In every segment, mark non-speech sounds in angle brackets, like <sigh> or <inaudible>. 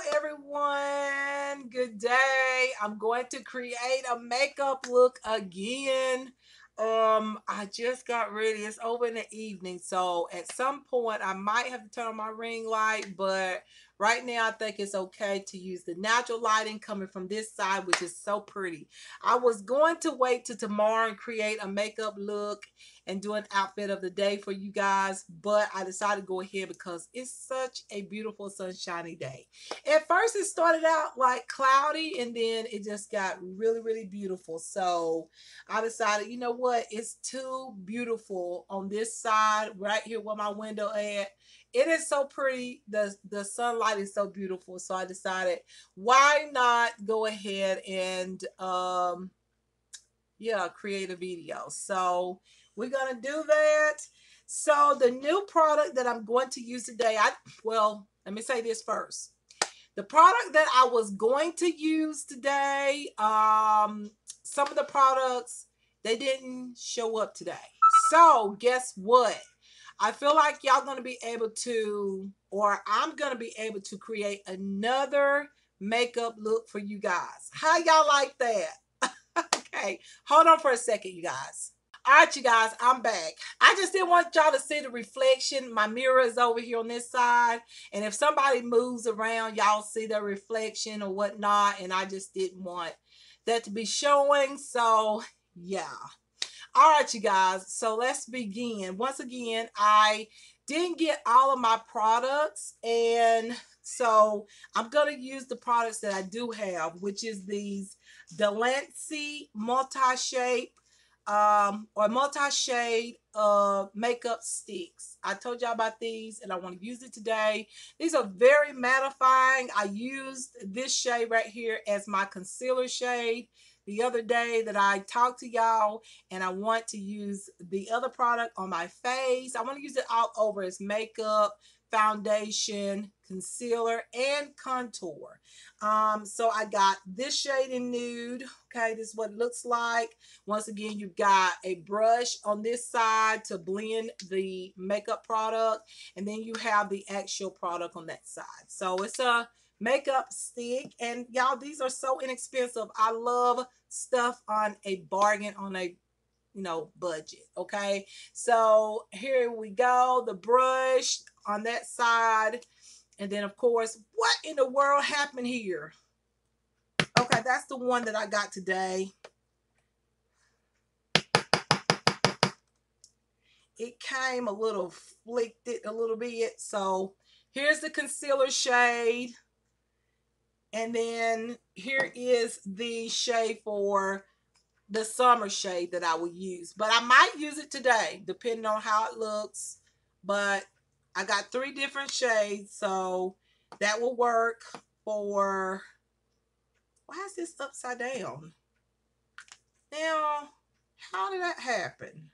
Hello everyone. Good day. I'm going to create a makeup look again. Um, I just got ready. It's over in the evening. So at some point I might have to turn on my ring light, but Right now, I think it's okay to use the natural lighting coming from this side, which is so pretty. I was going to wait till tomorrow and create a makeup look and do an outfit of the day for you guys, but I decided to go ahead because it's such a beautiful sunshiny day. At first, it started out like cloudy and then it just got really, really beautiful. So I decided, you know what? It's too beautiful on this side right here where my window at it is so pretty. The the sunlight is so beautiful. So I decided why not go ahead and um yeah, create a video. So we're gonna do that. So the new product that I'm going to use today, I well, let me say this first. The product that I was going to use today, um, some of the products they didn't show up today. So guess what? I feel like y'all going to be able to, or I'm going to be able to create another makeup look for you guys. How y'all like that? <laughs> okay, hold on for a second, you guys. All right, you guys, I'm back. I just didn't want y'all to see the reflection. My mirror is over here on this side. And if somebody moves around, y'all see the reflection or whatnot. And I just didn't want that to be showing. So, yeah. All right, you guys. So let's begin. Once again, I didn't get all of my products. And so I'm going to use the products that I do have, which is these De'Lanci multi-shape um, or multi-shade uh, makeup sticks. I told y'all about these and I want to use it today. These are very mattifying. I used this shade right here as my concealer shade the other day that I talked to y'all and I want to use the other product on my face. I want to use it all over as makeup, foundation, concealer, and contour. Um, so I got this shade in nude. Okay, this is what it looks like. Once again, you've got a brush on this side to blend the makeup product. And then you have the actual product on that side. So it's a makeup stick. And y'all, these are so inexpensive. I love stuff on a bargain on a you know budget okay? So here we go the brush on that side. And then of course what in the world happened here? Okay that's the one that I got today. It came a little flicked it a little bit. So here's the concealer shade and then here is the shade for the summer shade that I will use. But I might use it today, depending on how it looks. But I got three different shades, so that will work for... Why is this upside down? Now, how did that happen?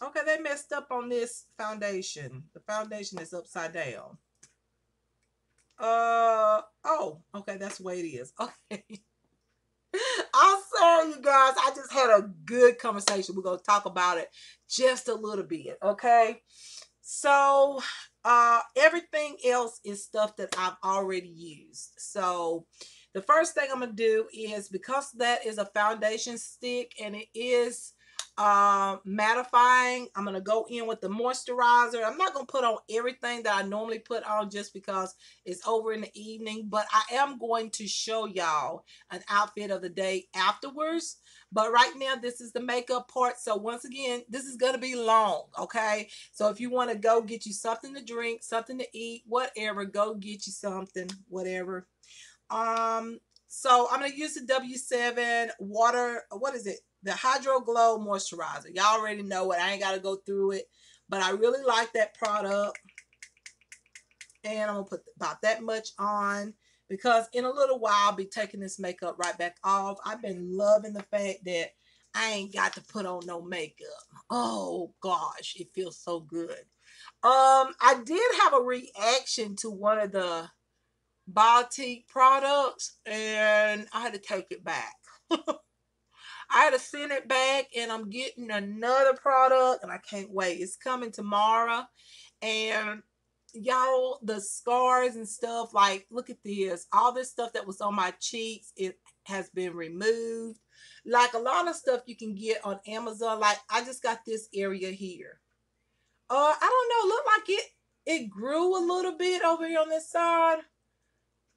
Okay, they messed up on this foundation. The foundation is upside down. Uh oh, okay, that's the way it is. <laughs> Okay. I'm sorry, you guys. I just had a good conversation. We're gonna talk about it just a little bit, okay? So uh everything else is stuff that I've already used. So the first thing I'm gonna do is because that is a foundation stick and it is uh, mattifying. I'm going to go in with the moisturizer. I'm not going to put on everything that I normally put on just because it's over in the evening. But I am going to show y'all an outfit of the day afterwards. But right now, this is the makeup part. So once again, this is going to be long, okay? So if you want to go get you something to drink, something to eat, whatever, go get you something, whatever. Um, so I'm going to use the W7 water, what is it? The Hydro Glow Moisturizer. Y'all already know it. I ain't got to go through it. But I really like that product. And I'm going to put about that much on. Because in a little while, I'll be taking this makeup right back off. I've been loving the fact that I ain't got to put on no makeup. Oh, gosh. It feels so good. Um, I did have a reaction to one of the Baltic products. And I had to take it back. <laughs> I had to send it back and I'm getting another product and I can't wait. It's coming tomorrow. And y'all the scars and stuff like look at this. All this stuff that was on my cheeks it has been removed. Like a lot of stuff you can get on amazon. Like i just got this area here. Uh i don't know. Look like it it grew a little bit over here on this side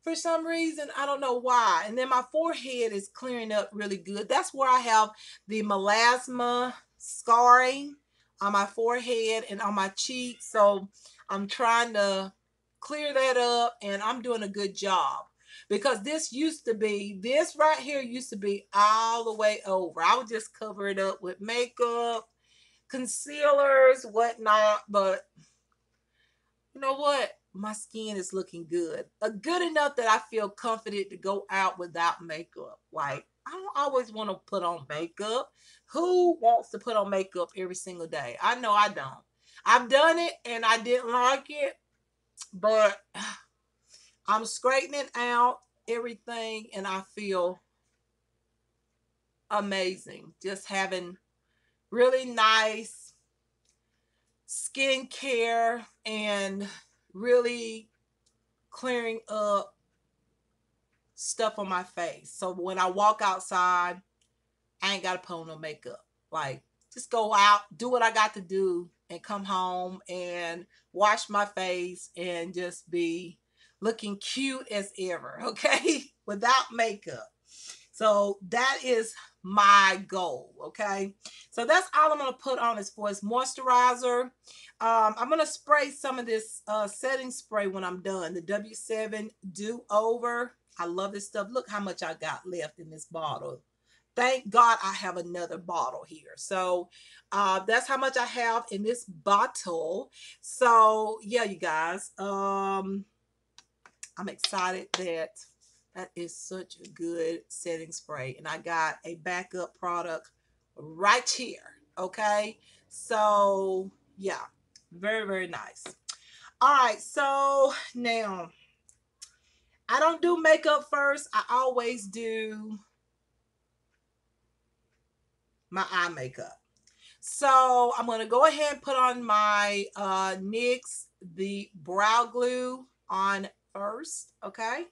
for some reason i don't know why and then my forehead is clearing up really good. That's where i have the melasma scarring on my forehead and on my cheeks so I'm trying to clear that up and I'm doing a good job because this used to be this right here used to be all the way over. I would just cover it up with makeup concealers whatnot but you know what my skin is looking good uh, good enough that i feel confident to go out without makeup. Like i don't always want to put on makeup. Who wants to put on makeup every single day? I know i don't. I've done it and I didn't like it, but <sighs> I'm straightening out everything and I feel amazing. Just having really nice skincare and really clearing up stuff on my face. So when I walk outside, I ain't got to put on no makeup. Like, just go out, do what I got to do, and come home and wash my face and just be looking cute as ever, <laughs> okay? Without makeup. So that is my goal, okay? So that's all I'm going to put on as far as moisturizer. Um, I'm going to spray some of this uh, setting spray when I'm done. The W7 Do Over. I love this stuff. Look how much I got left in this bottle thank God I have another bottle here. So uh, that's how much I have in this bottle. So yeah, you guys, um, I'm excited that that is such a good setting spray. And I got a backup product right here. Okay. So yeah, very, very nice. All right. So now I don't do makeup first. I always do my eye makeup. So I'm going to go ahead and put on my uh, NYX, the brow glue on first, okay?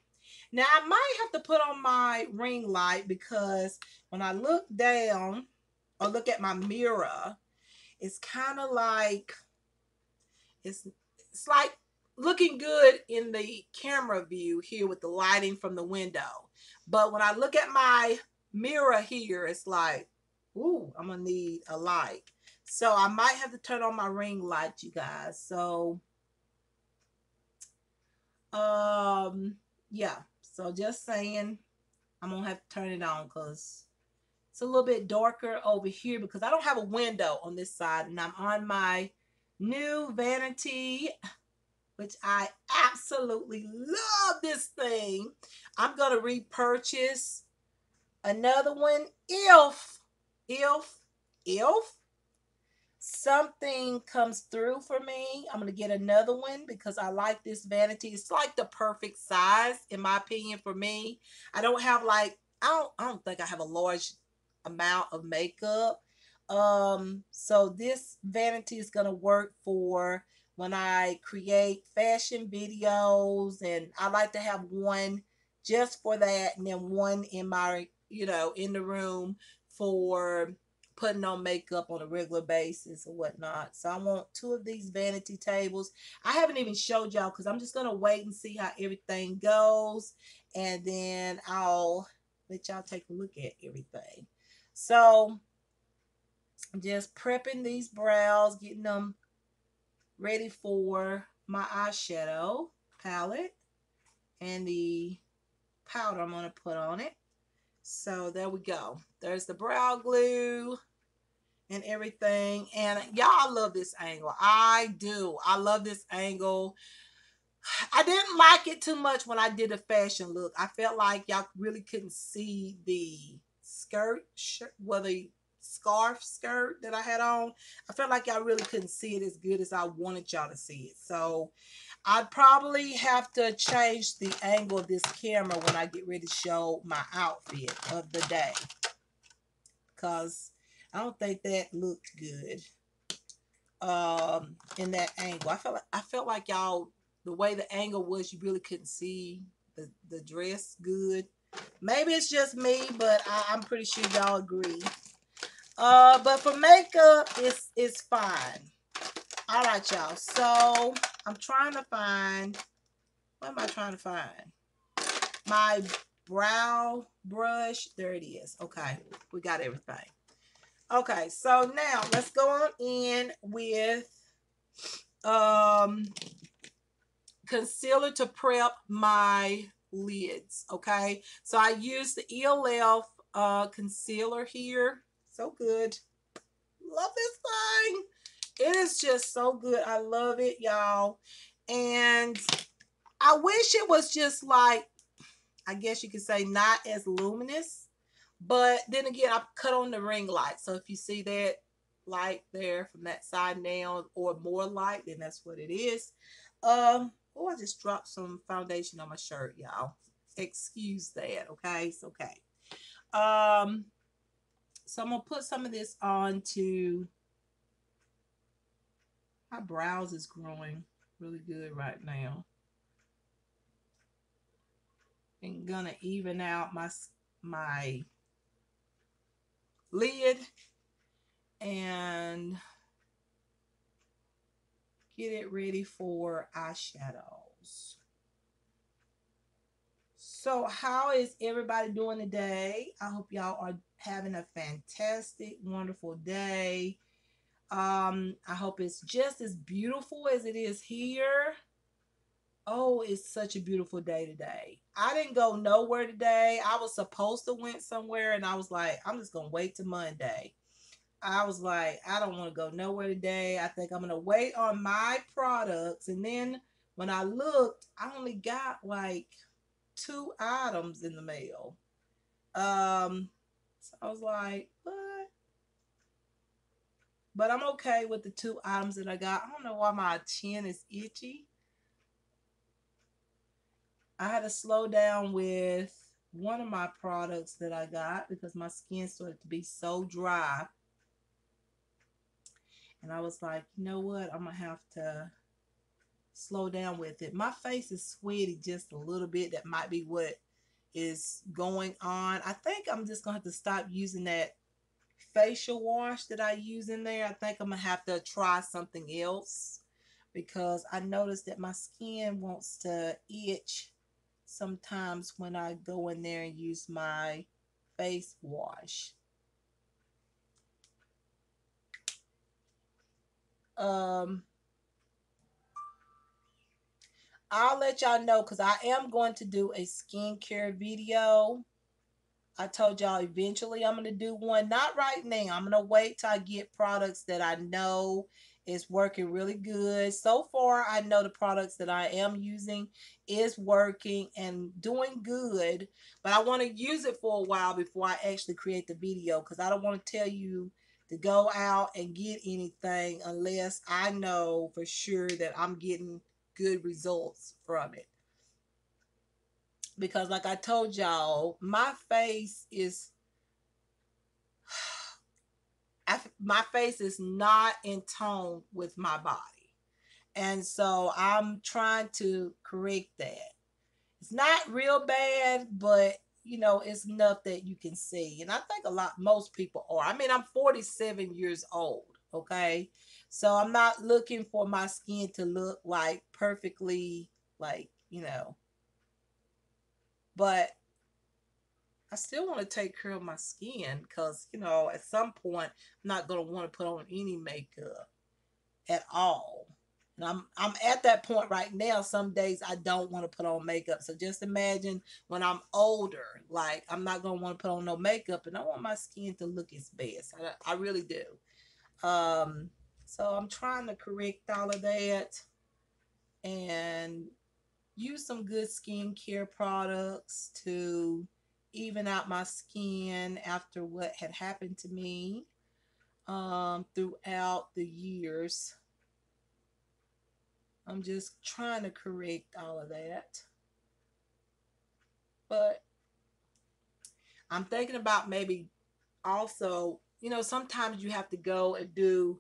Now I might have to put on my ring light because when I look down or look at my mirror, it's kind of like, it's, it's like looking good in the camera view here with the lighting from the window. But when I look at my mirror here, it's like, Ooh, I'm gonna need a light. So I might have to turn on my ring light, you guys. So um yeah. So just saying I'm gonna have to turn it on because it's a little bit darker over here because I don't have a window on this side and I'm on my new vanity which I absolutely love this thing. I'm going to repurchase another one if if if something comes through for me, I'm going to get another one because I like this vanity. It's like the perfect size in my opinion for me. I don't have like I don't I don't think I have a large amount of makeup. Um so this vanity is going to work for when I create fashion videos and I like to have one just for that and then one in my you know in the room for putting on makeup on a regular basis or whatnot. So I want two of these vanity tables. I haven't even showed y'all because I'm just going to wait and see how everything goes. And then I'll let y'all take a look at everything. So just prepping these brows, getting them ready for my eyeshadow palette and the powder I'm going to put on it. So there we go. There's the brow glue and everything. And y'all love this angle. I do. I love this angle. I didn't like it too much when I did a fashion look. I felt like y'all really couldn't see the skirt, shirt, well, the scarf skirt that I had on. I felt like y'all really couldn't see it as good as I wanted y'all to see it. So I'd probably have to change the angle of this camera when I get ready to show my outfit of the day. Because I don't think that looked good um, in that angle. I felt like, I felt like y'all the way the angle was, you really couldn't see the, the dress good. Maybe it's just me, but I, I'm pretty sure y'all agree. Uh, but for makeup, it's, it's fine. All right, y'all. So I'm trying to find, what am I trying to find? My brow brush. There it is. Okay, we got everything. Okay, so now let's go on in with um concealer to prep my lids. Okay, so I use the ELF uh, concealer here. So good. Love this thing. It is just so good. I love it, y'all. And I wish it was just like, I guess you could say not as luminous. But then again, I cut on the ring light. So if you see that light there from that side now or more light, then that's what it is. Um, oh, I just dropped some foundation on my shirt, y'all. Excuse that, okay? It's okay. Um, so I'm to put some of this on to my brows is growing really good right now. And gonna even out my my lid and get it ready for eyeshadows. So how is everybody doing today? I hope y'all are having a fantastic, wonderful day. Um, I hope it's just as beautiful as it is here. Oh, it's such a beautiful day today. I didn't go nowhere today. I was supposed to went somewhere and I was like, I'm just going to wait to Monday. I was like, I don't want to go nowhere today. I think I'm going to wait on my products. And then when I looked, I only got like two items in the mail. Um, so I was like? But I'm okay with the two items that I got. I don't know why my chin is itchy. I had to slow down with one of my products that I got because my skin started to be so dry. And I was like, you know what? I'm going to have to slow down with it. My face is sweaty just a little bit. That might be what is going on. I think I'm just going to have to stop using that facial wash that I use in there. I think I'm to have to try something else because I noticed that my skin wants to itch sometimes when I go in there and use my face wash. Um, I'll let y'all know because I am going to do a skincare video. I told y'all eventually I'm going to do one. Not right now. I'm going to wait till I get products that I know is working really good. So far, I know the products that I am using is working and doing good, but I want to use it for a while before I actually create the video because I don't want to tell you to go out and get anything unless I know for sure that I'm getting good results from it. Because like I told y'all, my face is <sighs> I, my face is not in tone with my body. And so I'm trying to correct that. It's not real bad, but you know, it's enough that you can see. And I think a lot, most people are. I mean, I'm 47 years old, okay? So I'm not looking for my skin to look like perfectly, like, you know, but I still want to take care of my skin because, you know, at some point, I'm not going to want to put on any makeup at all. And I'm I'm at that point right now. Some days I don't want to put on makeup. So just imagine when I'm older, like I'm not gonna want to put on no makeup, and I want my skin to look its best. I, I really do. Um, so I'm trying to correct all of that, and use some good skincare products to even out my skin after what had happened to me um, throughout the years. I'm just trying to correct all of that. But I'm thinking about maybe also, you know, sometimes you have to go and do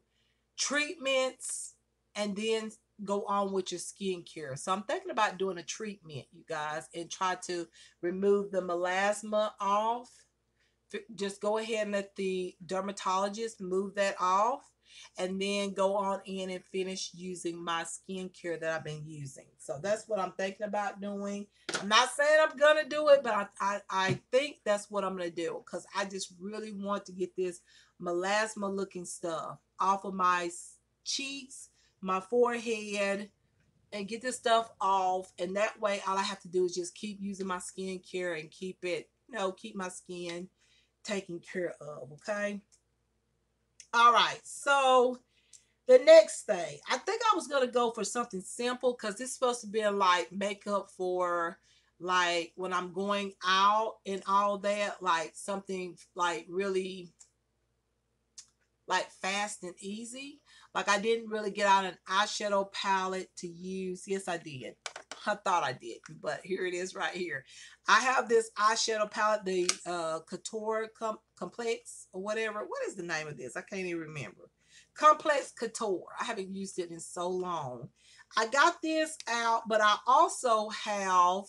treatments and then go on with your skincare. So I'm thinking about doing a treatment, you guys, and try to remove the melasma off. Just go ahead and let the dermatologist move that off and then go on in and finish using my skincare that I've been using. So that's what I'm thinking about doing. I'm not saying I'm gonna do it, but I I, I think that's what I'm gonna do because I just really want to get this melasma looking stuff off of my cheeks, my forehead, and get this stuff off. And that way, all I have to do is just keep using my skincare and keep it, you know, keep my skin taken care of. Okay. All right. So the next thing, I think I was gonna go for something simple because it's supposed to be like makeup for like when I'm going out and all that, like something like really like fast and easy. Like I didn't really get out an eyeshadow palette to use. Yes, I did. I thought I did, but here it is right here. I have this eyeshadow palette, the uh, Couture Com Complex or whatever. What is the name of this? I can't even remember. Complex Couture. I haven't used it in so long. I got this out, but I also have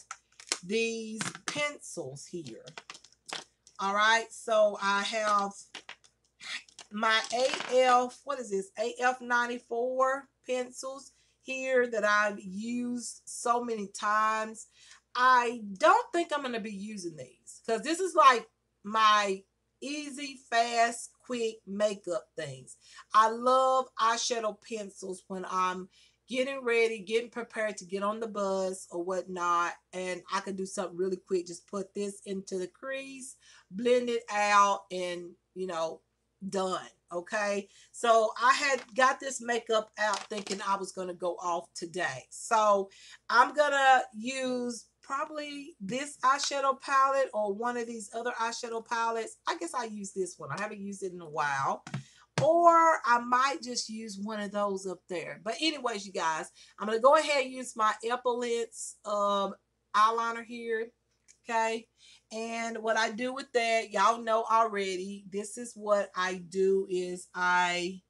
these pencils here. All right, so I have my AF, what is this? AF94 pencils here that I've used so many times. I don't think I'm going to be using these because this is like my easy, fast, quick makeup things. I love eyeshadow pencils when I'm getting ready, getting prepared to get on the bus or whatnot. And I can do something really quick. Just put this into the crease, blend it out, and, you know, done. Okay. So I had got this makeup out thinking I was going to go off today. So I'm going to use probably this eyeshadow palette or one of these other eyeshadow palettes. I guess I use this one. I haven't used it in a while. Or I might just use one of those up there. But anyways, you guys, I'm going to go ahead and use my Epilence um, eyeliner here. Okay. And what I do with that, y'all know already, this is what I do is I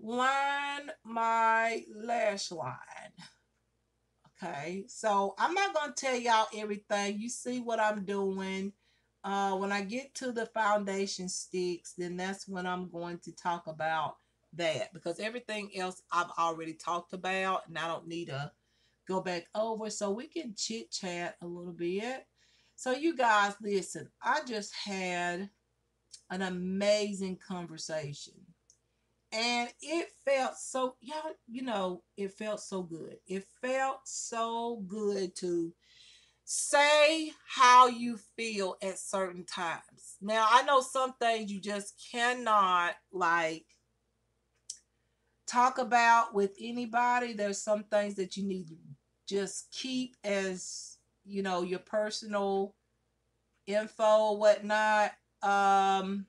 line my lash line. Okay, so I'm not going to tell y'all everything. You see what I'm doing. Uh, when I get to the foundation sticks, then that's when I'm going to talk about that. Because everything else I've already talked about, and I don't need to go back over. So we can chit-chat a little bit. So you guys, listen, I just had an amazing conversation. And it felt so, y'all, you know, it felt so good. It felt so good to say how you feel at certain times. Now, I know some things you just cannot like talk about with anybody. There's some things that you need to just keep as you know, your personal info, whatnot. Um,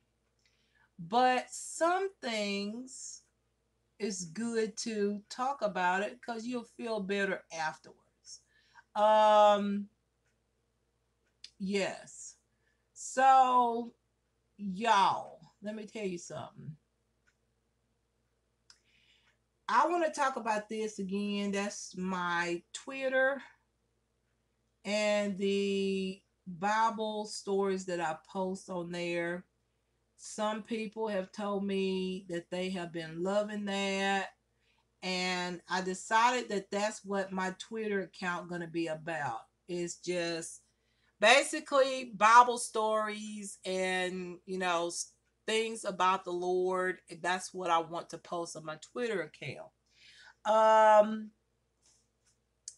but some things it's good to talk about it because you'll feel better afterwards. Um, yes. So, y'all, let me tell you something. I want to talk about this again. That's my Twitter and the Bible stories that I post on there. Some people have told me that they have been loving that. And I decided that that's what my Twitter account going to be about. It's just basically Bible stories and, you know, things about the Lord. That's what I want to post on my Twitter account. Um,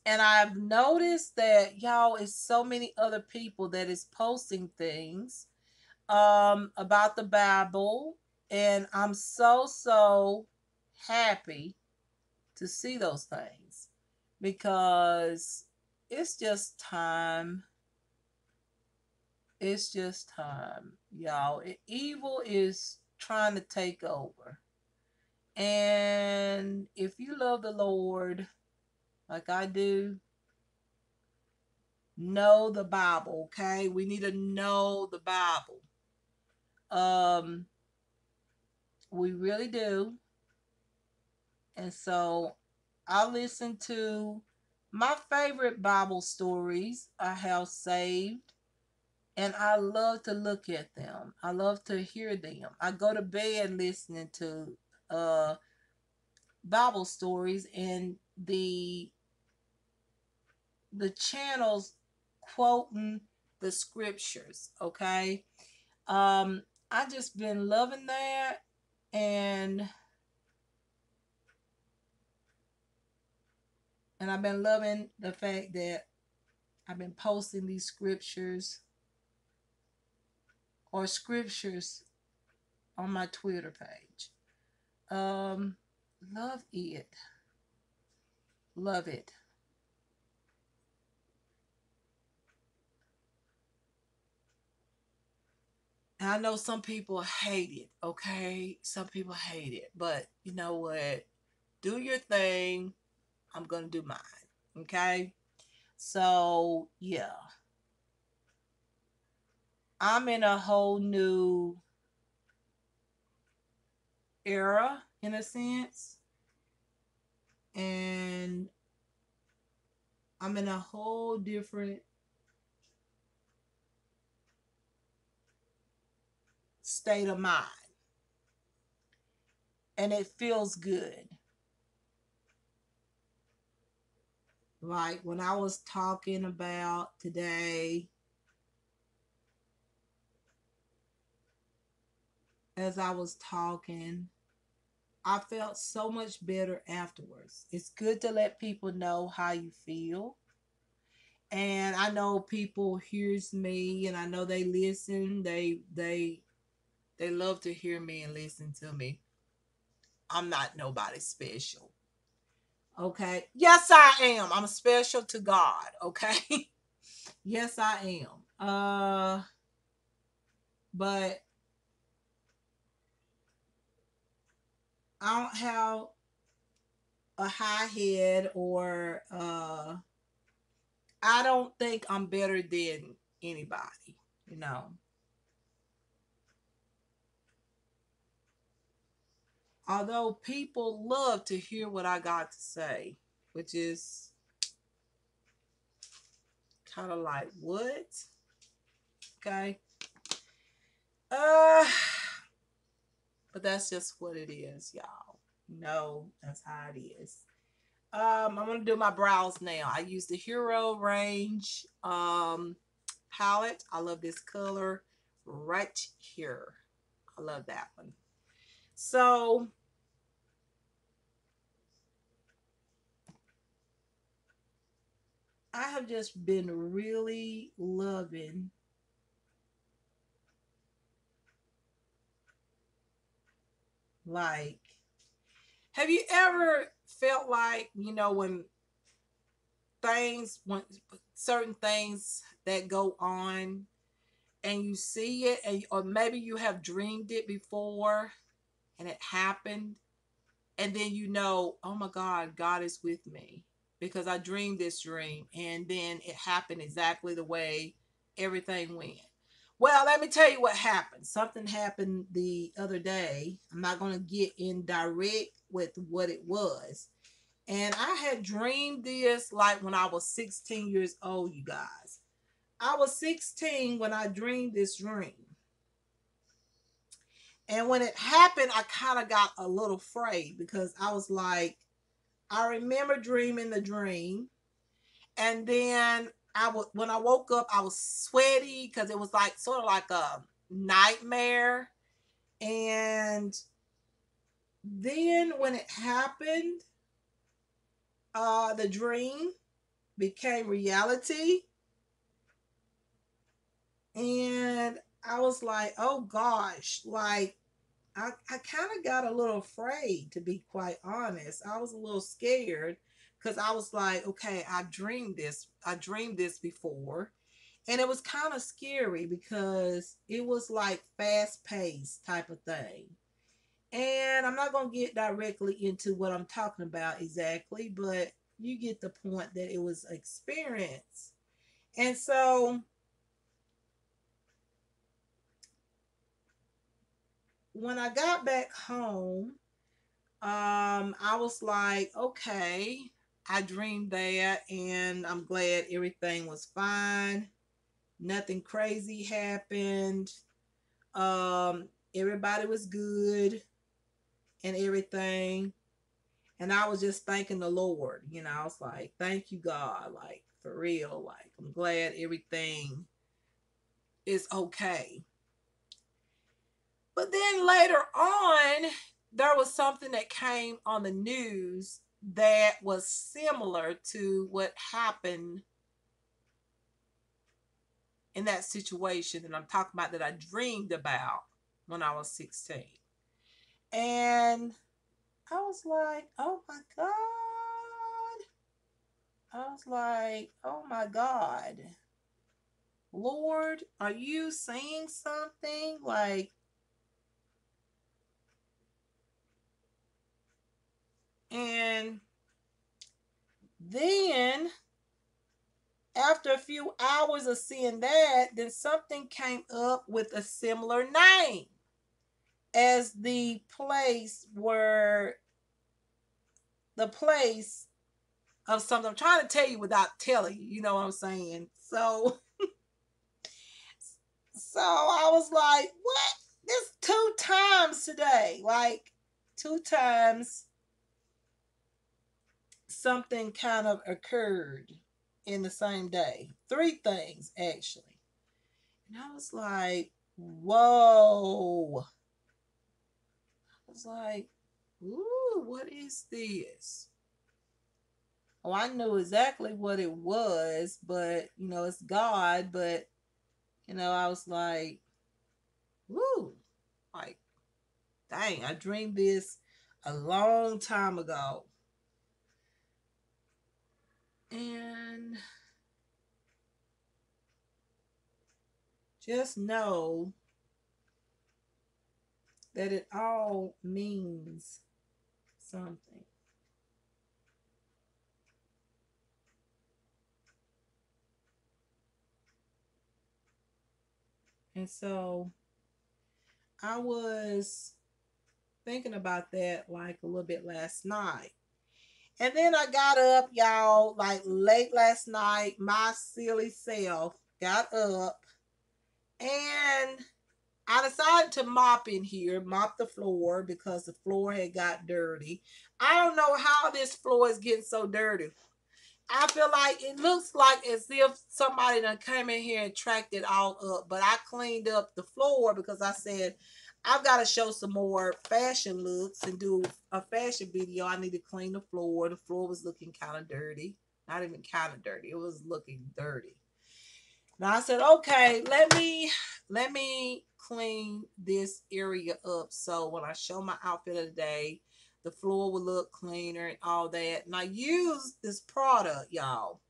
and I've noticed that y'all is so many other people that is posting things um about the Bible. And I'm so so happy to see those things because it's just time. It's just time y'all. Evil is trying to take over. And if you love the Lord like I do, know the Bible, okay? We need to know the Bible. Um we really do. And so I listen to my favorite Bible stories I have saved, and I love to look at them. I love to hear them. I go to bed listening to uh, Bible stories, and the the channels quoting the scriptures. Okay, um, I just been loving that, and And I've been loving the fact that I've been posting these scriptures or scriptures on my Twitter page. Um, love it. Love it. I know some people hate it, okay? Some people hate it, but you know what? Do your thing. I'm going to do mine. Okay? So, yeah. I'm in a whole new era, in a sense. And I'm in a whole different state of mind. And it feels good. Like when I was talking about today, as I was talking, I felt so much better afterwards. It's good to let people know how you feel. And I know people hears me and I know they listen. They they they love to hear me and listen to me. I'm not nobody special. Okay. Yes, I am. I'm special to God. Okay. <laughs> yes, I am. Uh, but I don't have a high head or uh, I don't think I'm better than anybody, you know. Although people love to hear what I got to say, which is kind of like, what? Okay. Uh, but that's just what it is, y'all. No, that's how it is. Um, I'm gonna do my brows now. I use the Hero Range um palette. I love this color right here. I love that one. So I have just been really loving like have you ever felt like you know when things when certain things that go on and you see it and or maybe you have dreamed it before and it happened and then you know oh my god god is with me because i dreamed this dream and then it happened exactly the way everything went. Well let me tell you what happened. Something happened the other day. I'm not going to get in direct with what it was. And i had dreamed this like when i was 16 years old you guys. I was 16 when i dreamed this dream. And when it happened, I kind of got a little afraid because I was like, I remember dreaming the dream. And then I was when I woke up, I was sweaty because it was like sort of like a nightmare. And then when it happened, uh the dream became reality. And I was like, oh gosh, like I, I kind of got a little afraid, to be quite honest. I was a little scared because I was like, okay, I dreamed this. I dreamed this before. And it was kind of scary because it was like fast paced type of thing. And I'm not going to get directly into what I'm talking about exactly, but you get the point that it was experience. And so when I got back home, um, I was like, okay, I dreamed that, and I'm glad everything was fine. Nothing crazy happened. Um, everybody was good and everything. And I was just thanking the Lord. You know, I was like, thank you, God. Like, for real. Like, I'm glad everything is okay. But then later on, there was something that came on the news that was similar to what happened in that situation that I'm talking about that I dreamed about when I was 16. And I was like, oh my God. I was like, oh my God. Lord, are you saying something? Like, and then after a few hours of seeing that, then something came up with a similar name as the place where the place of something. I'm trying to tell you without telling you, you know what I'm saying? So <laughs> so I was like, what? This two times today. Like two times something kind of occurred in the same day. Three things actually. And I was like, whoa. I was like, ooh, what is this? Oh, I knew exactly what it was, but you know, it's God, but you know, I was like, woo, like, dang, I dreamed this a long time ago. And just know that it all means something. And so I was thinking about that like a little bit last night. And then I got up, y'all, like late last night. My silly self got up and I decided to mop in here, mop the floor because the floor had got dirty. I don't know how this floor is getting so dirty. I feel like it looks like as if somebody done came in here and tracked it all up. But I cleaned up the floor because I said I've got to show some more fashion looks and do a fashion video. I need to clean the floor. The floor was looking kind of dirty. Not even kind of dirty. It was looking dirty. Now I said, okay, let me let me clean this area up so when I show my outfit of the day, the floor will look cleaner and all that. And I use this product, y'all.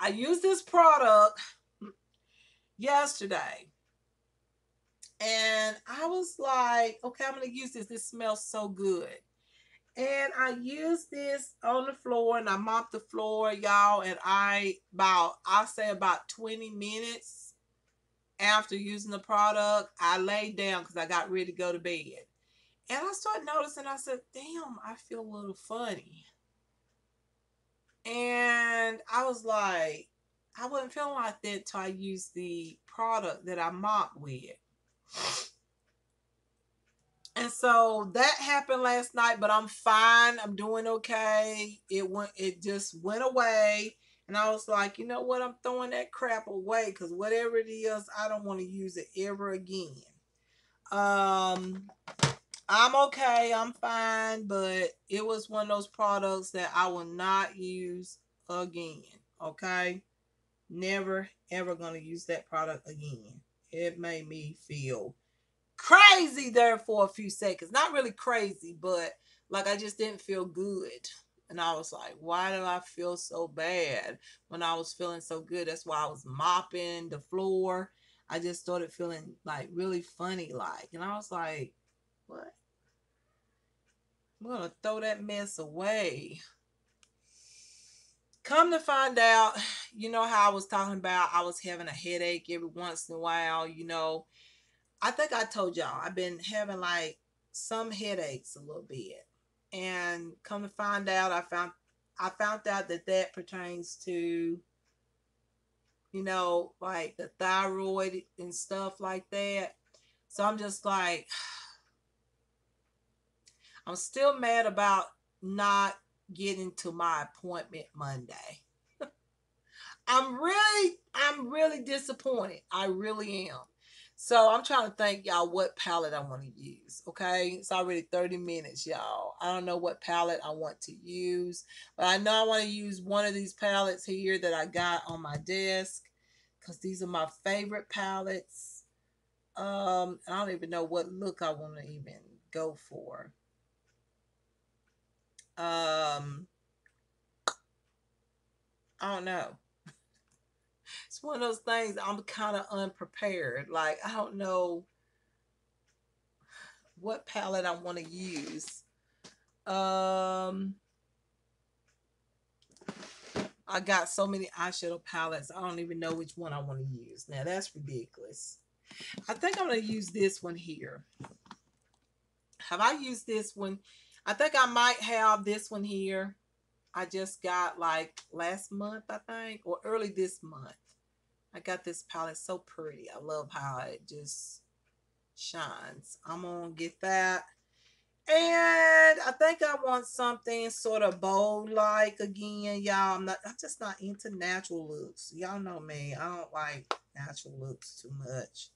I used this product yesterday. And I was like, okay, I'm going to use this. This smells so good. And I used this on the floor and I mopped the floor, y'all. And I about, I'll say about 20 minutes after using the product, I laid down because I got ready to go to bed. And I started noticing, I said, damn, I feel a little funny. And I was like, I wasn't feeling like that till I used the product that I mopped with. And so that happened last night, but I'm fine. I'm doing okay. It went it just went away. And I was like, you know what? I'm throwing that crap away because whatever it is, I don't want to use it ever again. Um, I'm okay. I'm fine. But it was one of those products that I will not use again. Okay? Never, ever going to use that product again. It made me feel crazy there for a few seconds. Not really crazy, but like I just didn't feel good. And I was like, why do I feel so bad when I was feeling so good? That's why I was mopping the floor. I just started feeling like really funny like. And I was like, what? I'm going to throw that mess away. Come to find out, you know how I was talking about I was having a headache every once in a while, you know. I think I told y'all I've been having like some headaches a little bit. And come to find out I found I found out that that pertains to you know, like the thyroid and stuff like that. So I'm just like I'm still mad about not getting to my appointment Monday. <laughs> I'm really, I'm really disappointed. I really am. So I'm trying to think y'all what palette I want to use. Okay. It's already 30 minutes, y'all. I don't know what palette I want to use, but I know I want to use one of these palettes here that I got on my desk because these are my favorite palettes. Um, I don't even know what look I want to even go for. Um, I don't know. <laughs> It's one of those things I'm kind of unprepared. Like, I don't know what palette I want to use. Um, I got so many eyeshadow palettes. I don't even know which one I want to use. Now, that's ridiculous. I think I'm going to use this one here. Have I used this one? I think I might have this one here. I just got like last month, I think, or early this month. I got this palette so pretty. I love how it just shines. I'm going to get that. And I think I want something sort of bold like again, y'all. I'm not I'm just not into natural looks. Y'all know me. I don't like natural looks too much.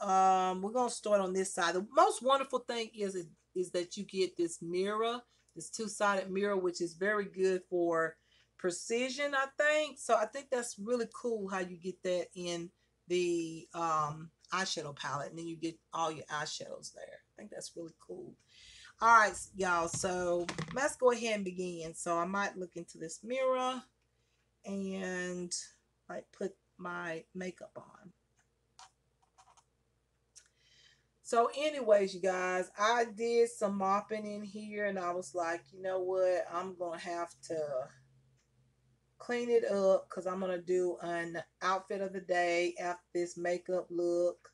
Um, we're gonna start on this side. The most wonderful thing is is that you get this mirror, this two-sided mirror, which is very good for precision, I think. So I think that's really cool how you get that in the um, eyeshadow palette. And then you get all your eyeshadows there. I think that's really cool. All right, y'all. So let's go ahead and begin. So I might look into this mirror and like put my makeup on. So anyways, you guys, I did some mopping in here and I was like, you know what? I'm going to have to clean it up because I'm going to do an outfit of the day after this makeup look.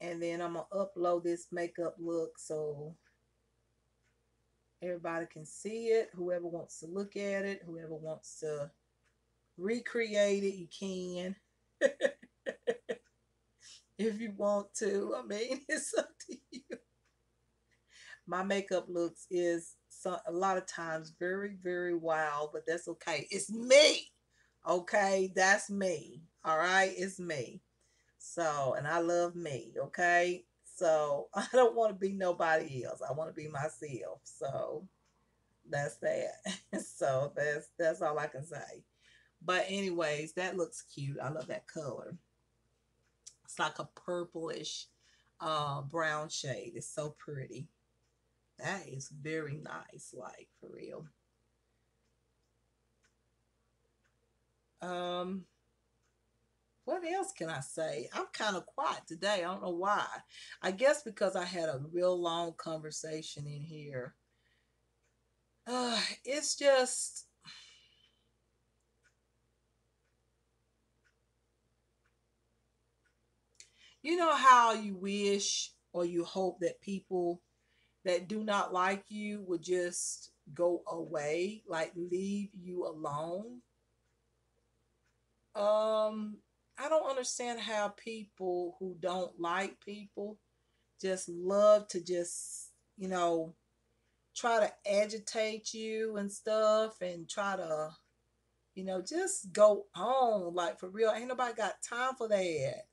And then I'm going to upload this makeup look so everybody can see it. Whoever wants to look at it, whoever wants to recreate it, you can. <laughs> if you want to. I mean, <laughs> it's up to you. My makeup looks is so, a lot of times very, very wild, but that's okay. It's me. Okay, that's me. All right, it's me. So, and I love me. Okay, so <laughs> I don't want to be nobody else. I want to be myself. So that's that. <laughs> so that's that's all I can say. But anyways, that looks cute. I love that color. It's like a purplish uh, brown shade. It's so pretty. That is very nice, like for real. Um, what else can I say? I'm kind of quiet today. I don't know why. I guess because I had a real long conversation in here. Uh, it's just you know how you wish or you hope that people that do not like you would just go away, like leave you alone. Um, I don't understand how people who don't like people just love to just, you know, try to agitate you and stuff and try to, you know, just go on. Like for real, ain't nobody got time for that.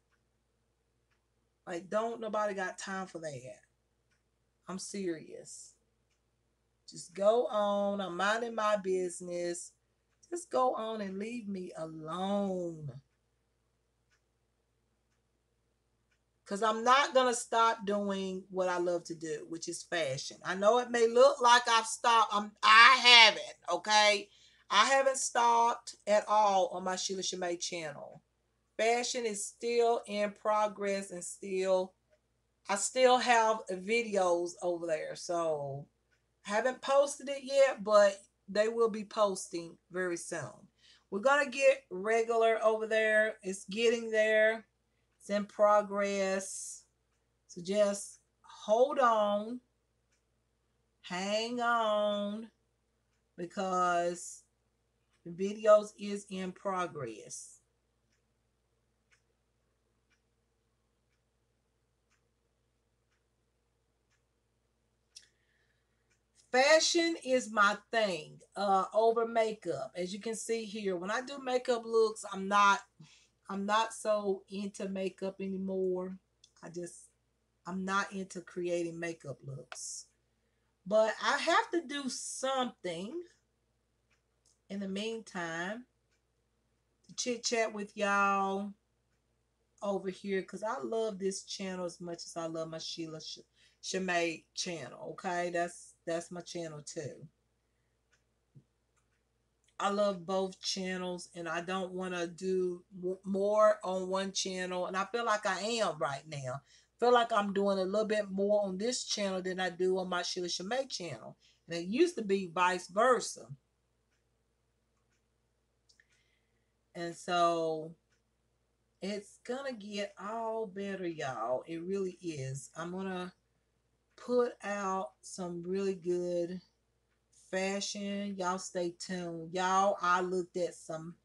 Like, don't nobody got time for that. I'm serious. Just go on. I'm minding my business. Just go on and leave me alone. Because I'm not going to stop doing what I love to do, which is fashion. I know it may look like I've stopped. I'm, I haven't, okay? I haven't stopped at all on my Sheila Shemay channel fashion is still in progress and still I still have videos over there. So haven't posted it yet, but they will be posting very soon. we're going to get regular over there. It's getting there. It's in progress. So just hold on. Hang on because the videos is in progress. Fashion is my thing uh over makeup. As you can see here when i do makeup looks i'm not i'm not so into makeup anymore. I just i'm not into creating makeup looks. But i have to do something in the meantime to chit chat with y'all over here because i love this channel as much as i love my sheila Shemay channel okay? That's that's my channel too. I love both channels and I don't want to do more on one channel. And I feel like I am right now. Feel like I'm doing a little bit more on this channel than I do on my Sheila Shemay channel. And it used to be vice versa. And so it's going to get all better, y'all. It really is. I'm going to put out some really good fashion. Y'all stay tuned. Y'all, I looked at some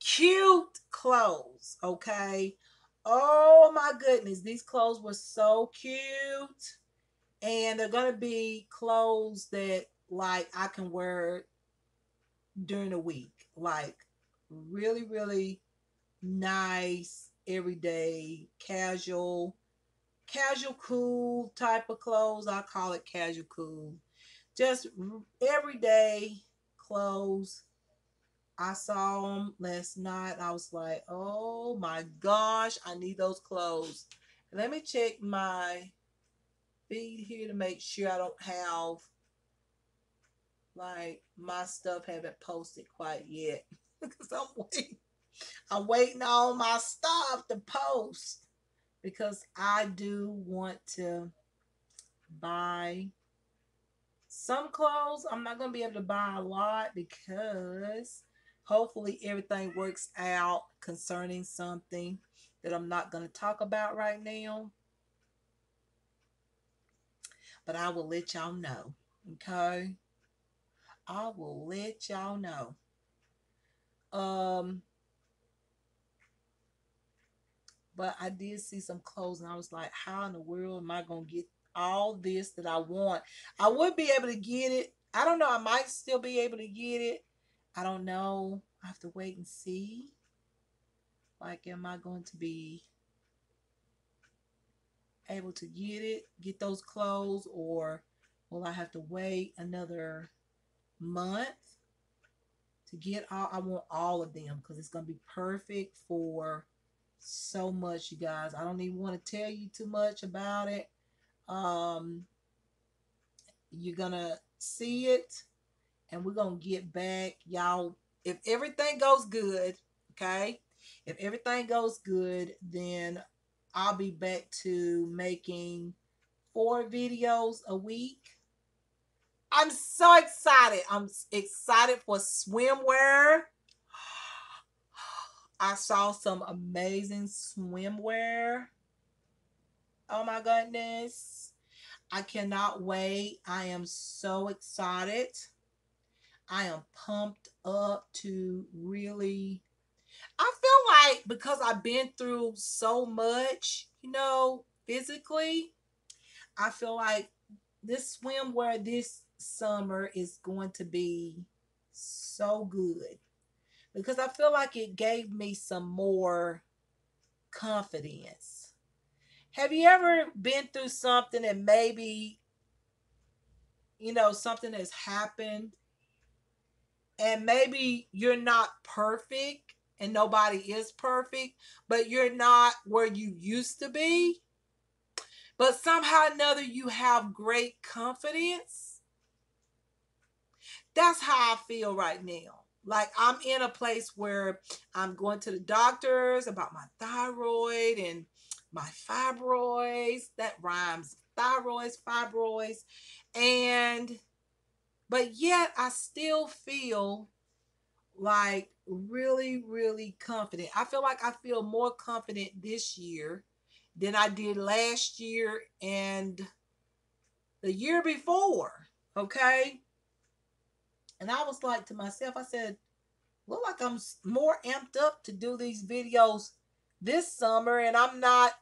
cute clothes, okay? Oh my goodness, these clothes were so cute. And they're going to be clothes that like I can wear during the week. Like really, really nice, everyday, casual casual cool type of clothes. I call it casual cool. Just everyday clothes. I saw them last night. I was like, oh my gosh, I need those clothes. Let me check my feed here to make sure I don't have like my stuff haven't posted quite yet <laughs> because I'm waiting. I'm waiting on my stuff to post because I do want to buy some clothes. I'm not going to be able to buy a lot because hopefully everything works out concerning something that I'm not going to talk about right now. But I will let y'all know. Okay? I will let y'all know. Um but I did see some clothes and I was like, how in the world am I going to get all this that I want? I would be able to get it. I don't know. I might still be able to get it. I don't know. I have to wait and see. Like, am I going to be able to get it, get those clothes, or will I have to wait another month to get all? I want all of them because it's going to be perfect for so much, you guys. I don't even want to tell you too much about it. Um, you're gonna see it, and we're gonna get back, y'all. If everything goes good, okay. If everything goes good, then I'll be back to making four videos a week. I'm so excited. I'm excited for swimwear. I saw some amazing swimwear. Oh my goodness. I cannot wait. I am so excited. I am pumped up to really. I feel like because I've been through so much, you know, physically, I feel like this swimwear this summer is going to be so good because I feel like it gave me some more confidence. Have you ever been through something and maybe, you know, something has happened and maybe you're not perfect and nobody is perfect, but you're not where you used to be? But somehow another, you have great confidence. That's how I feel right now. Like I'm in a place where I'm going to the doctors about my thyroid and my fibroids. That rhymes. Thyroids, fibroids. And, but yet I still feel like really, really confident. I feel like I feel more confident this year than I did last year and the year before. Okay. And I was like to myself, I said, look like I'm more amped up to do these videos this summer, and I'm not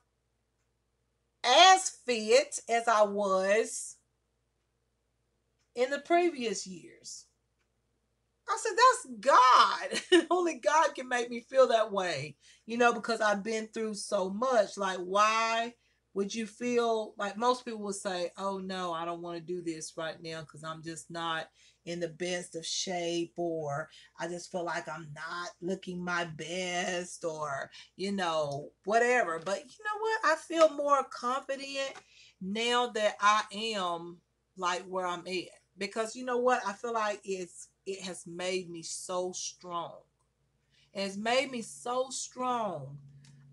as fit as I was in the previous years. I said, that's God. <laughs> Only God can make me feel that way, you know, because I've been through so much. Like, why would you feel like most people would say, oh no, I don't want to do this right now because I'm just not in the best of shape or I just feel like I'm not looking my best or, you know, whatever. But you know what? I feel more confident now that I am like where I'm at. Because you know what? I feel like it's it has made me so strong. It's made me so strong.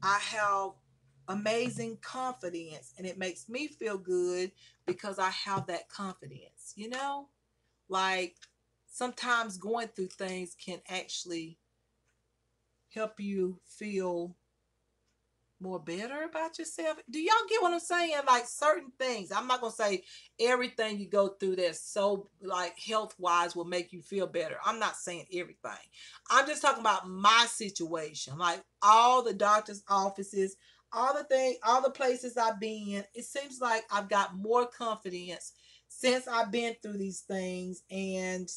I have amazing confidence and it makes me feel good because I have that confidence, you know? Like sometimes going through things can actually help you feel more better about yourself. Do y'all get what I'm saying? Like certain things. I'm not gonna say everything you go through that's so like health wise will make you feel better. I'm not saying everything. I'm just talking about my situation. Like all the doctor's offices, all the thing, all the places I've been, it seems like I've got more confidence since I've been through these things. And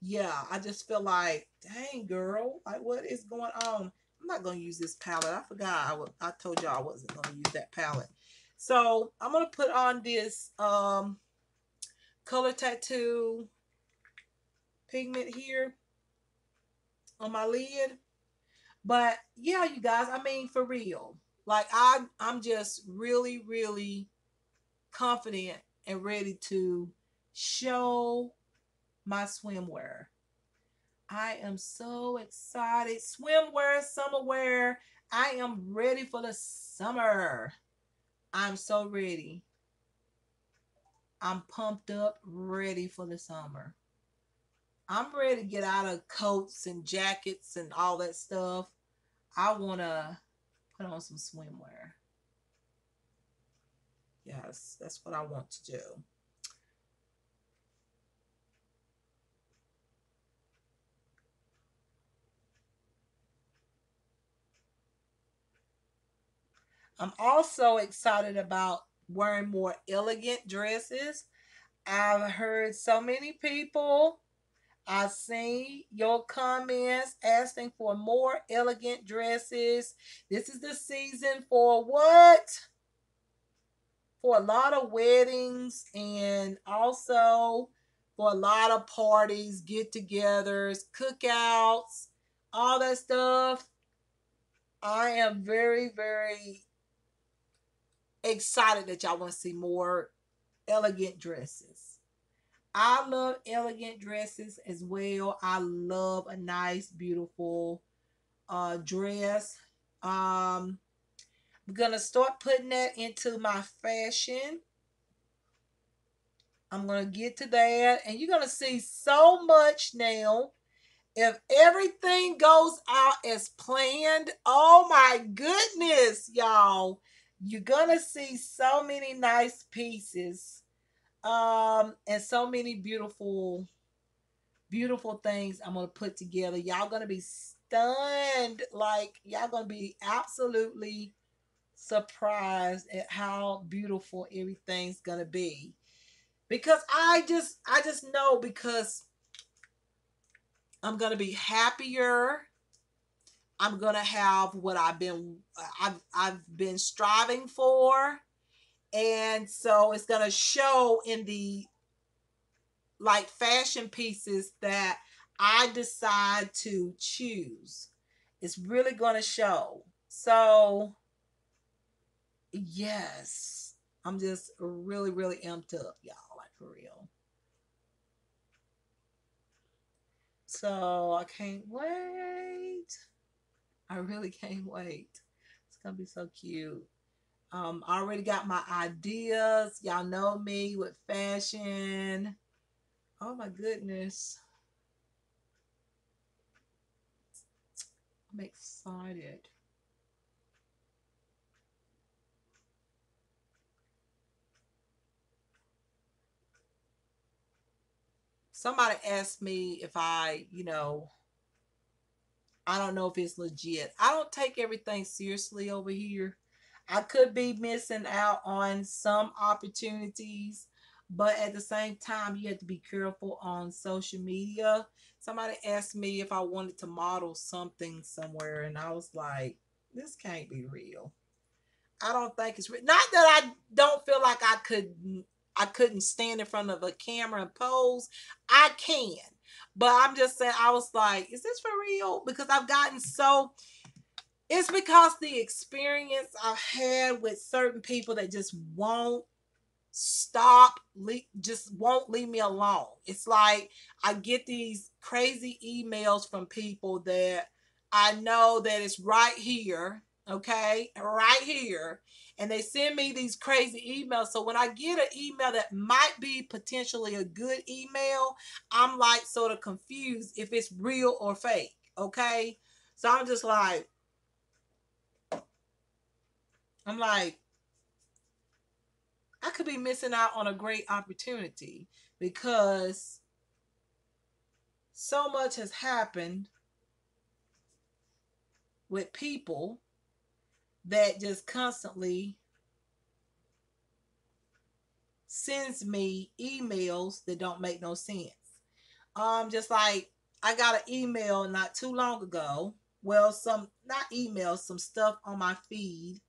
yeah, I just feel like, dang girl, like what is going on? I'm not gonna use this palette. I forgot. I, I told y'all I wasn't gonna use that palette. So I'm gonna put on this um color tattoo pigment here on my lid. But yeah, you guys, I mean for real. Like I I'm just really, really confident and ready to show my swimwear. I am so excited. Swimwear, summerwear. I am ready for the summer. I'm so ready. I'm pumped up, ready for the summer. I'm ready to get out of coats and jackets and all that stuff. I want to put on some swimwear. Yes, that's what I want to do. I'm also excited about wearing more elegant dresses. I've heard so many people I see your comments asking for more elegant dresses. This is the season for what? For a lot of weddings and also for a lot of parties, get togethers, cookouts, all that stuff. I am very, very excited that y'all want to see more elegant dresses. I love elegant dresses as well. I love a nice, beautiful uh, dress. Um, I'm going to start putting that into my fashion. I'm going to get to that. And you're going to see so much now. If everything goes out as planned, oh my goodness, y'all. You're going to see so many nice pieces um, and so many beautiful, beautiful things I'm gonna put together. Y'all gonna be stunned. Like y'all gonna be absolutely surprised at how beautiful everything's gonna be. Because I just I just know because I'm gonna be happier. I'm gonna have what I've been I've I've been striving for and so it's to show in the like fashion pieces that I decide to choose. It's really to show. So, yes, I'm just really, really amped up, y'all, like for real. So, I can't wait. I really can't wait. It's to be so cute. Um, I already got my ideas. Y'all know me with fashion. Oh my goodness. I'm excited. Somebody asked me if I, you know, I don't know if it's legit. I don't take everything seriously over here. I could be missing out on some opportunities, but at the same time, you have to be careful on social media. Somebody asked me if I wanted to model something somewhere, and I was like, this can't be real. I don't think it's real. Not that I don't feel like I could I couldn't stand in front of a camera and pose. I can. But I'm just saying, I was like, is this for real? Because I've gotten so. It's because the experience I've had with certain people that just won't stop, just won't leave me alone. It's like I get these crazy emails from people that I know that it's right here, okay, right here, and they send me these crazy emails. So when I get an email that might be potentially a good email, I'm like sort of confused if it's real or fake. Okay. So I'm just like, I'm like, I could be missing out on a great opportunity because so much has happened with people that just constantly sends me emails that don't make no sense. Um, just like I got an email not too long ago. Well, some not emails, some stuff on my feed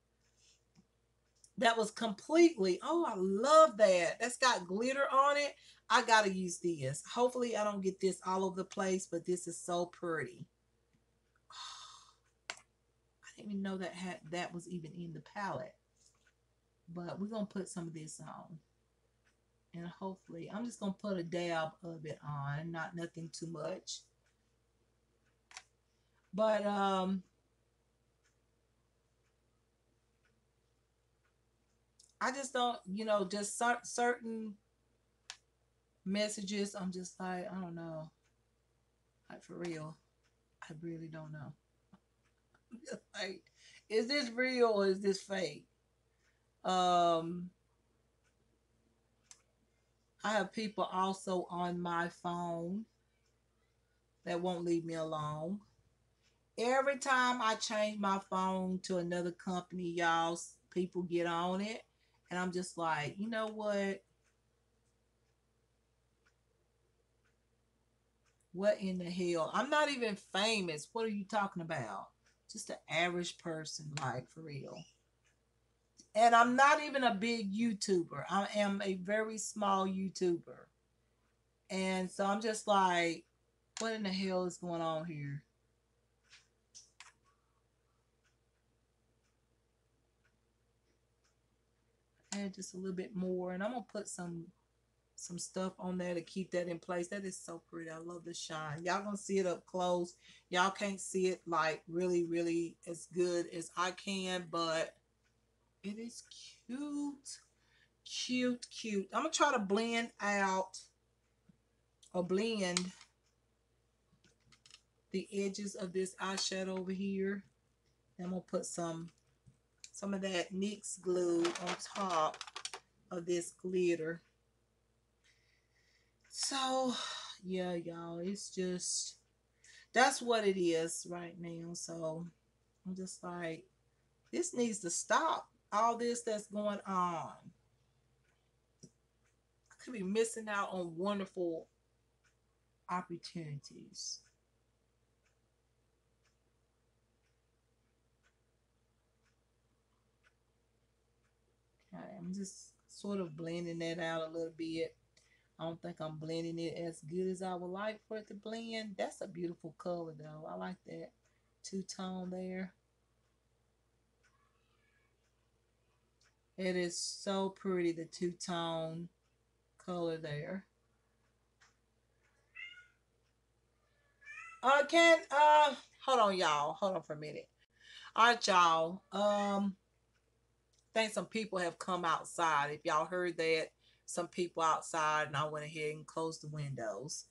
that was completely, oh, I love that. That's got glitter on it. I gotta use this. Hopefully I don't get this all over the place, but this is so pretty didn't even know that had that was even in the palette. But we're gonna put some of this on. And hopefully I'm just gonna put a dab of it on, not nothing too much. But um I just don't, you know, just cer- certain messages. I'm just like, I don't know. Like for real, I really don't know. <laughs> like, is this real or is this fake? Um, I have people also on my phone that won't leave me alone. Every time I change my phone to another company, y'all, people get on it. And I'm just like, you know what? What in the hell? I'm not even famous. What are you talking about? Just an average person, like for real. And I'm not even a big YouTuber. I am a very small YouTuber. And so I'm just like, what in the hell is going on here? Add just a little bit more. And I'm going to put some some stuff on there to keep that in place. That is so pretty. I love the shine. Y'all gonna see it up close. Y'all can't see it like really, really as good as I can, but it is cute. Cute, cute. I'm gonna try to blend out or blend the edges of this eyeshadow over here. And I'm gonna put some some of that NYX glue on top of this glitter. So, yeah, y'all, it's just that's what it is right now. So, I'm just like, this needs to stop. All this that's going on. I could be missing out on wonderful opportunities. I'm just sort of blending that out a little bit. I don't think I'm blending it as good as I would like for it to blend. That's a beautiful color though. I like that two-tone there. It is so pretty, the two-tone color there. Uh, can't, uh, hold on, y'all. Hold on for a minute. All right, y'all. Um, I think some people have come outside. If y'all heard that, some people outside and I went ahead and closed the windows.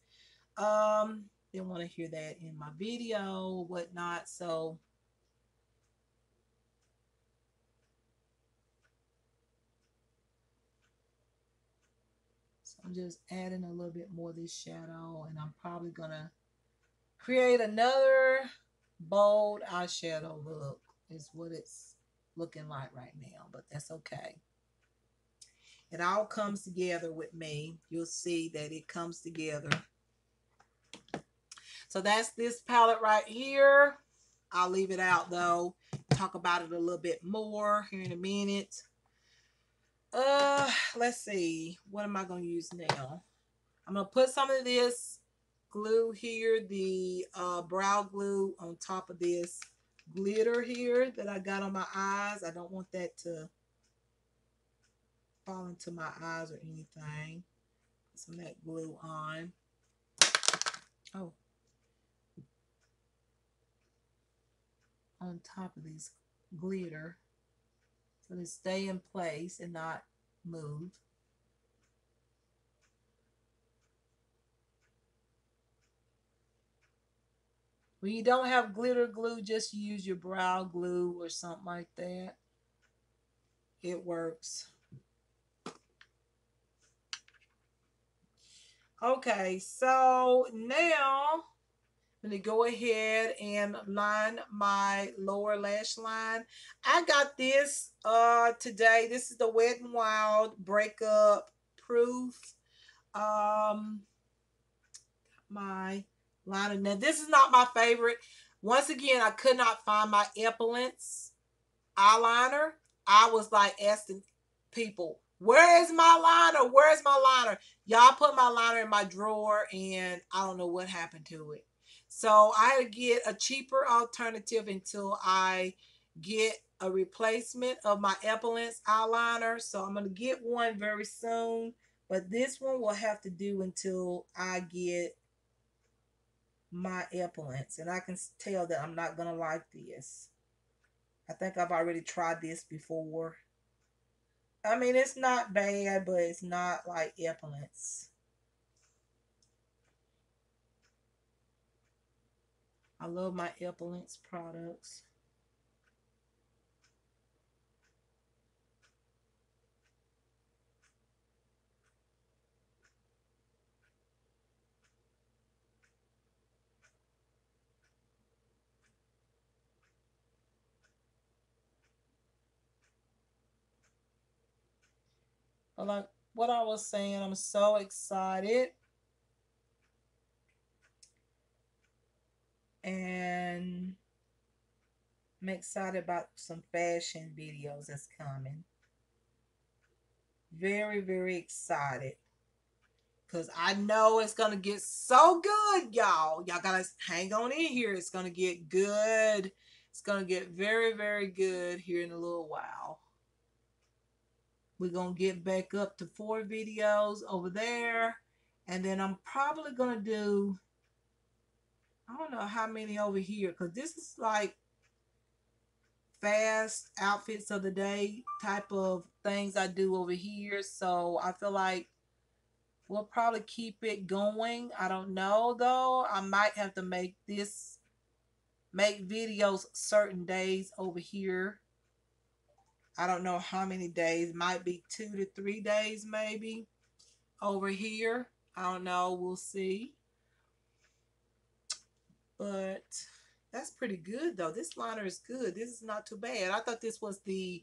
Um, didn't want to hear that in my video, whatnot. So I'm just adding a little bit more of this shadow and I'm probably going to create another bold eyeshadow look is what it's looking like right now, but that's okay. It all comes together with me. You'll see that it comes together. So that's this palette right here. I'll leave it out though. Talk about it a little bit more here in a minute. Uh, let's see. What am I going to use now? I'm going to put some of this glue here, the uh, brow glue on top of this glitter here that I got on my eyes. I don't want that to fall into my eyes or anything. Put some that glue on. Oh. On top of this glitter so they stay in place and not move. When you don't have glitter glue, just use your brow glue or something like that. It works. Okay, so now I'm going to go ahead and line my lower lash line. I got this uh, today. This is the Wet n Wild Breakup Proof. Um, my liner. Now, this is not my favorite. Once again, I could not find my Epilance eyeliner. I was like asking people, where is my liner? Where's my liner? Y'all put my liner in my drawer and I don't know what happened to it. So I had to get a cheaper alternative until I get a replacement of my Epilance eyeliner. So I'm going to get one very soon. But this one will have to do until I get my Epilance. And I can tell that I'm not going to like this. I think I've already tried this before. I mean, it's not bad, but it's not like Epilance. I love my Epilance products. Like what I was saying, I'm so excited and I'm excited about some fashion videos that's coming. Very, very excited. Because I know it's going to get so good, y'all. Y'all got to hang on in here. It's going to get good. It's going to get very, very good here in a little while. We're going to get back up to four videos over there. And then I'm probably going to do I don't know how many over here because this is like fast outfits of the day type of things I do over here. So I feel like we'll probably keep it going. I don't know though. I might have to make this, make videos certain days over here. I don't know how many days. Might be two to three days maybe over here. I don't know. We'll see. But that's pretty good though. This liner is good. This is not too bad. I thought this was the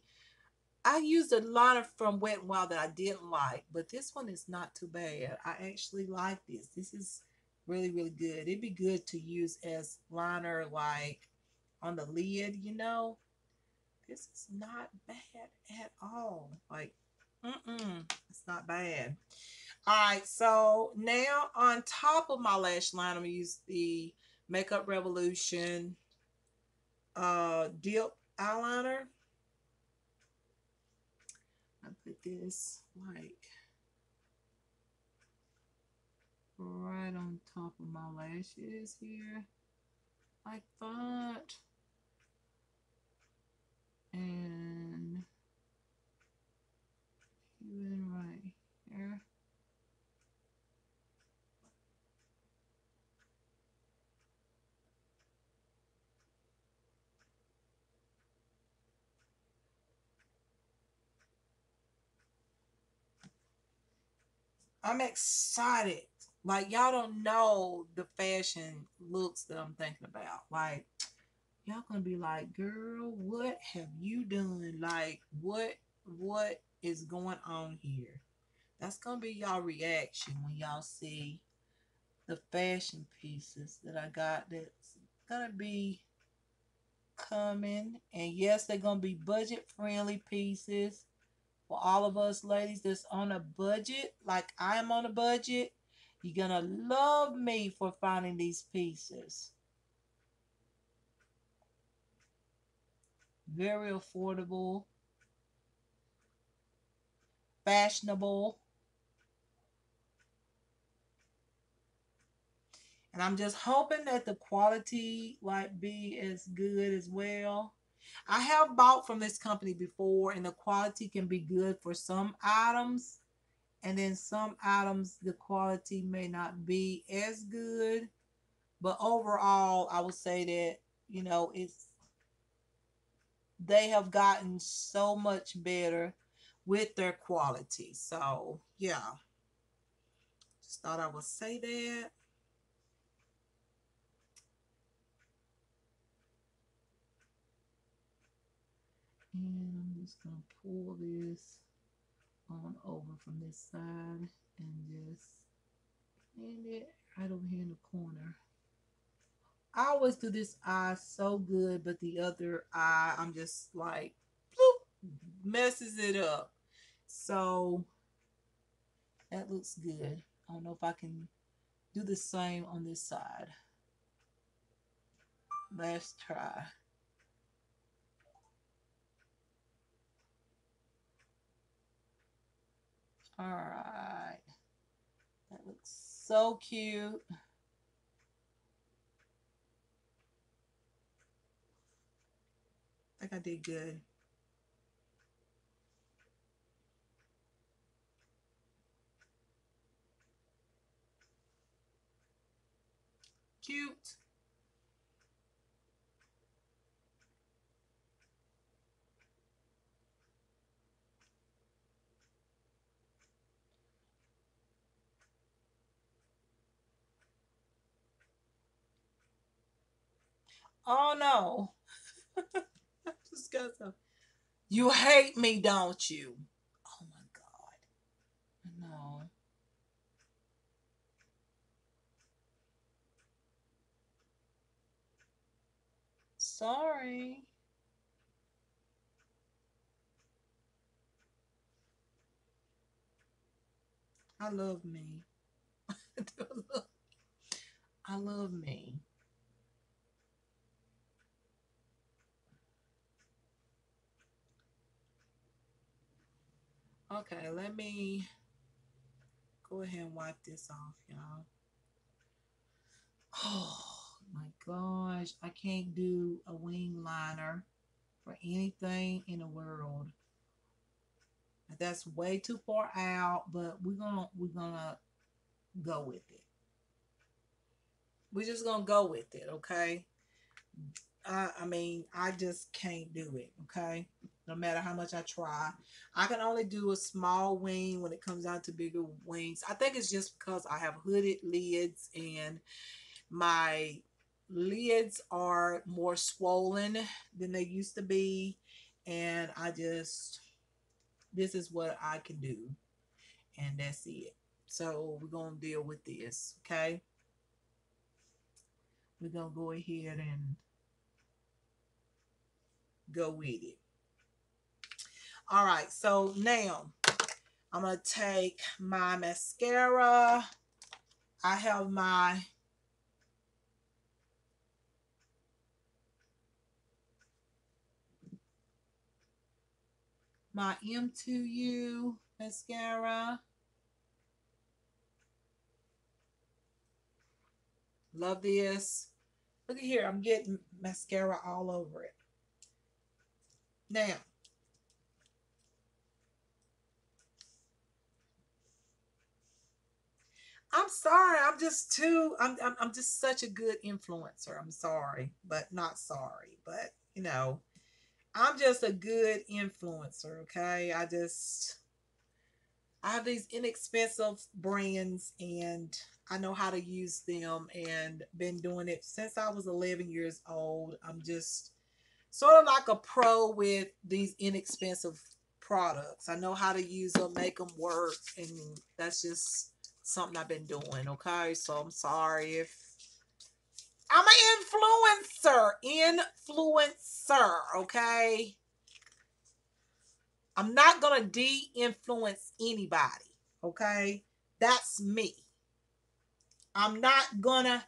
I used a liner from Wet n Wild that I didn't like, but this one is not too bad. I actually like this. This is really, really good. It'd be good to use as liner like on the lid, you know. This is not bad at all. Like, mm-mm, it's not bad. All right, so now on top of my lash line, I'm to use the Makeup Revolution uh, dip eyeliner. I put this like right on top of my lashes here like that and even right here. I'm excited. Like y'all don't know the fashion looks that I'm thinking about. Like y'all gonna be like, girl, what have you done? Like what what is going on here? That's gonna be y'all reaction when y'all see the fashion pieces that I got that's gonna be coming. And yes, they're gonna be budget friendly pieces for all of us ladies that's on a budget, like I am on a budget. You're gonna love me for finding these pieces. Very affordable, fashionable. And I'm just hoping that the quality might be as good as well. I have bought from this company before and the quality can be good for some items. And then some items, the quality may not be as good. But overall, I would say that, you know, it's they have gotten so much better with their quality. So, yeah. Just thought I would say that. And I'm just going to pull this on over from this side and just end it right over here in the corner. I always do this eye so good, but the other eye, I'm just like, bloop, messes it up. So that looks good. I don't know if I can do the same on this side. Let's try. All right. That looks so cute. Think I did good. Cute. Oh no. <laughs> You hate me, don't you? Oh my God. No. Sorry. I love me. <laughs> I love me. Okay, let me go ahead and wipe this off, y'all. Oh my gosh, I can't do a wing liner for anything in the world. That's way too far out, but we're gonna we're gonna go with it. We're just gonna go with it, okay? I, I mean, I just can't do it, okay? No matter how much I try. I can only do a small wing when it comes down to bigger wings. I think it's just because I have hooded lids and my lids are more swollen than they used to be. And I just, this is what I can do. And that's it. So we're going to deal with this, okay? We're going to go ahead and go with it. All right, so now I'm going to take my mascara. I have my my M2U mascara. Love this. Look at here. I'm getting mascara all over it. Now, I'm sorry. I'm just too. I'm, I'm. I'm just such a good influencer. I'm sorry, but not sorry. But you know, I'm just a good influencer. Okay. I just. I have these inexpensive brands and I know how to use them and been doing it since I was 11 years old. I'm just sort of like a pro with these inexpensive products. I know how to use them, make them work, and that's just something I've been doing. Okay, so I'm sorry if I'm an influencer, influencer. Okay, I'm not gonna de-influence anybody. Okay, that's me. I'm not gonna